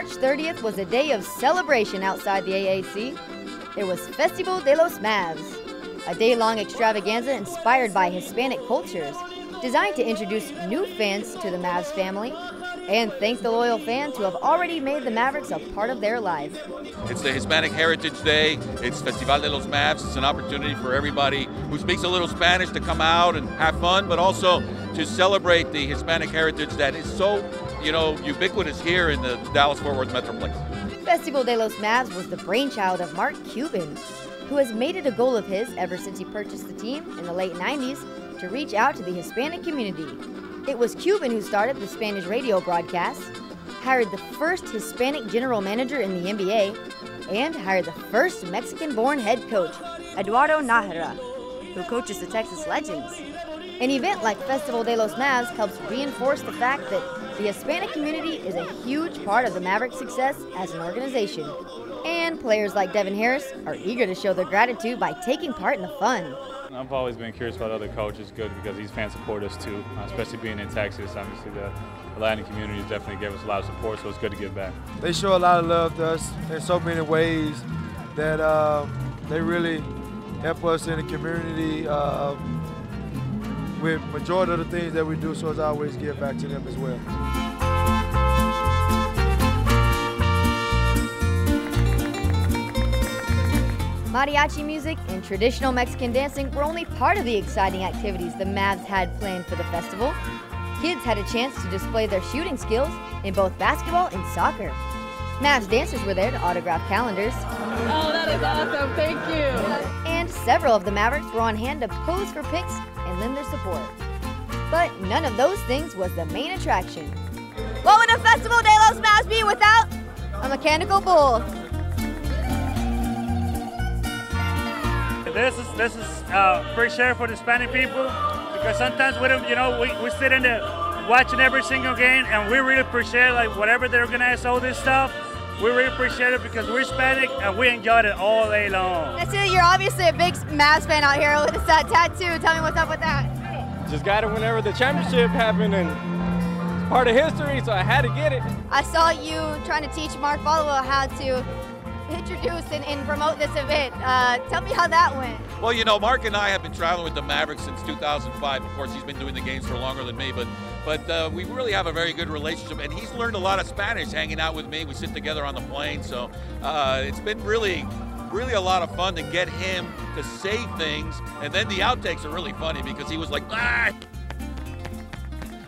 March 30th was a day of celebration outside the AAC. It was Festival de los Mavs, a day long extravaganza inspired by Hispanic cultures, designed to introduce new fans to the Mavs family and thank the loyal fans who have already made the Mavericks a part of their lives. It's the Hispanic Heritage Day. It's Festival de los Mavs. It's an opportunity for everybody who speaks a little Spanish to come out and have fun, but also to celebrate the Hispanic heritage that is so, you know, ubiquitous here in the Dallas-Fort Worth Metroplex. Festival de los Mavs was the brainchild of Mark Cuban, who has made it a goal of his ever since he purchased the team in the late 90s to reach out to the Hispanic community. It was Cuban who started the Spanish radio broadcast, hired the first Hispanic general manager in the NBA, and hired the first Mexican born head coach, Eduardo Najera, who coaches the Texas Legends. An event like Festival de los Mavs helps reinforce the fact that the Hispanic community is a huge part of the Mavericks' success as an organization. And players like Devin Harris are eager to show their gratitude by taking part in the fun. I've always been curious about other coaches, good because these fans support us too, especially being in Texas. Obviously, the Latin community definitely gave us a lot of support, so it's good to give back. They show a lot of love to us in so many ways that uh, they really help us in the community uh, with majority of the things that we do, so I always give back to them as well. Mariachi music and traditional Mexican dancing were only part of the exciting activities the Mavs had planned for the festival. Kids had a chance to display their shooting skills in both basketball and soccer. Mavs dancers were there to autograph calendars. Oh, that is awesome. Thank you. And several of the Mavericks were on hand to pose for pics and lend their support. But none of those things was the main attraction. What would a Festival de los Mavs be without a mechanical bull? This is this is uh, free share for the Hispanic people because sometimes we don't, you know, we, we sit in the watching every single game and we really appreciate like whatever they organize all this stuff. We really appreciate it because we're Hispanic and we enjoyed it all day long. I see you're obviously a big Mavs fan out here with that tattoo. Tell me what's up with that. Just got it whenever the championship happened and it's part of history, so I had to get it. I saw you trying to teach Mark Followill how to introduce and, and promote this event. Uh, tell me how that went. Well, you know, Mark and I have been traveling with the Mavericks since 2005. Of course, he's been doing the games for longer than me, but but uh, we really have a very good relationship. And he's learned a lot of Spanish hanging out with me. We sit together on the plane, so uh, it's been really really a lot of fun to get him to say things. And then the outtakes are really funny because he was like, ah.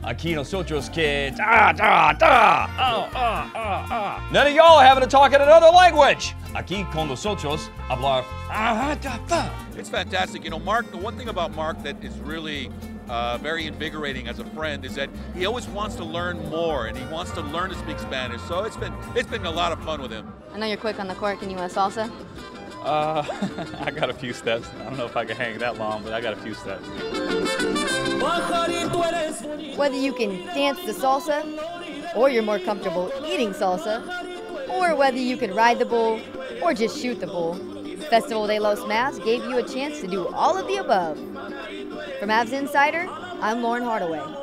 Aquí nosotros que da da da. Oh, oh, oh, oh. None of y'all are having to talk in another language. Aquí con nosotros hablar. Ah, da, da. It's fantastic. You know, Mark, the one thing about Mark that is really uh, very invigorating as a friend is that he always wants to learn more and he wants to learn to speak Spanish. So it's been it's been a lot of fun with him. I know you're quick on the court. Can you a salsa? Uh, I got a few steps. I don't know if I can hang that long, but I got a few steps. Whether you can dance the salsa, or you're more comfortable eating salsa, or whether you can ride the bull, or just shoot the bull, Festival de los Mavs gave you a chance to do all of the above. From Mavs Insider, I'm Lauren Hardaway.